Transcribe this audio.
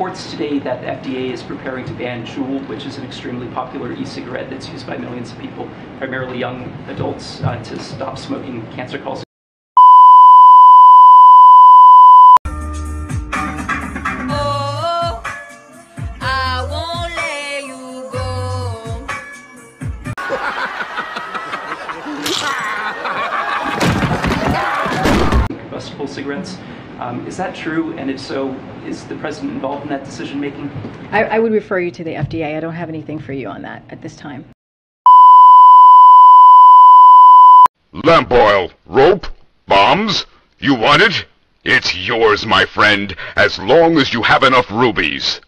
announced today that the FDA is preparing to ban Juul, which is an extremely popular e-cigarette that's used by millions of people, primarily young adults, uh, to stop smoking cancer causing. Oh, I won't let you go. combustible cigarettes. Um, is that true? And if so, is the president involved in that decision making? I, I would refer you to the FDA. I don't have anything for you on that at this time. Lamp oil, rope, bombs? You want it? It's yours, my friend, as long as you have enough rubies.